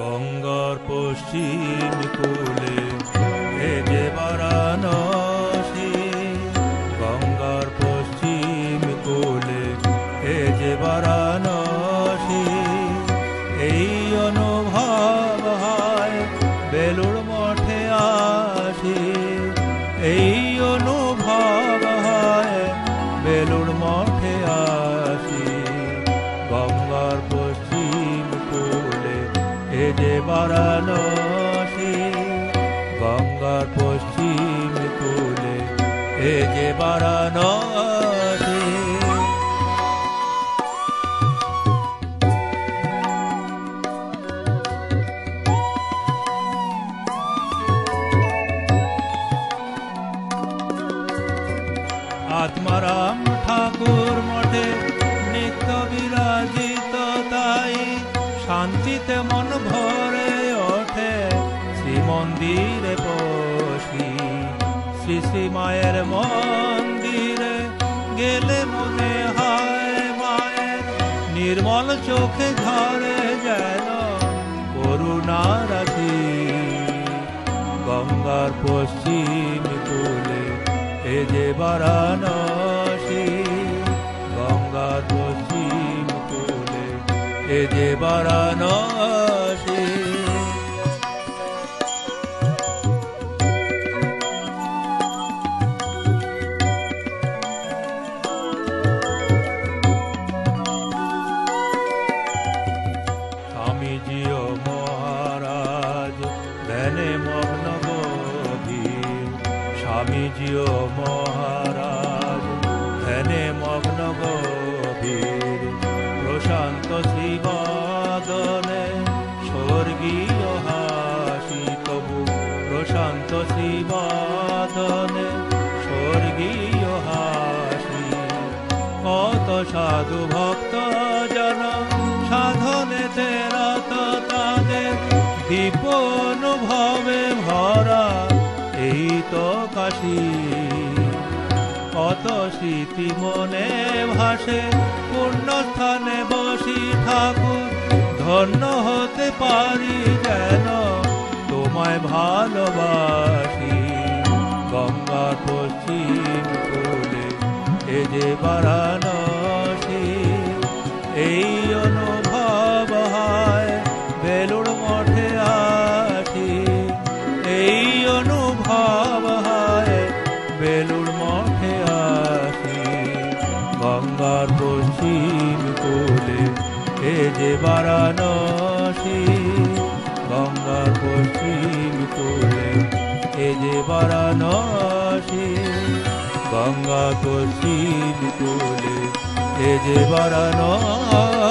গঙ্গার পশ্চিম কোলে বারাণসী, গঙ্গার পশ্চিম কোলে এ যে বারাণসী। আত্মারাম ঠাকুর মঠে নিত্য বিরাজিত তাই, শান্তিতে মন ভরে শ্রী মায়ের মন্দিরে গেলে মনে হয় মায়ের নির্মল চোখে ঝরে যেন করুণা রাখি গঙ্গার পশ্চিম কোলে এ যে বারাণসী, গঙ্গার পশ্চিম কোলে এ যে বারাণসী। স্বামীজিও মহারাজ ধ্যানে মগ্ন গভীর। প্রশান্ত শ্রীবাদনে স্বর্গীয় হাসি তবু, প্রশান্ত শ্রীবাদনে স্বর্গীয় হাসি। কত সাধু ভক্ত জন সাধনেতে রত তাদের দীপ কাশী কত স্মৃতি মনে ভাসে পূর্ণ স্থানে বসি ঠাকুর। ধন্য হতে পারি যেন তোমায় ভালোবাসি। গঙ্গার পশ্চিম এ যে বারাণসী, এই অনুভব গঙ্গার পশ্চিম কোলে এ যে বারাণসী গঙ্গার পশ্চিম কোলে এ যে বারাণসী গঙ্গা পশ্চিম কোলে এ যে বারাণসী